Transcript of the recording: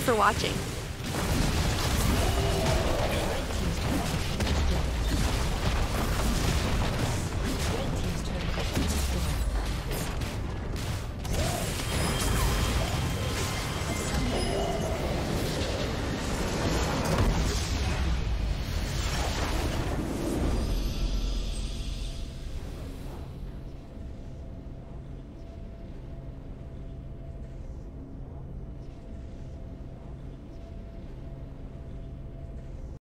You for watching.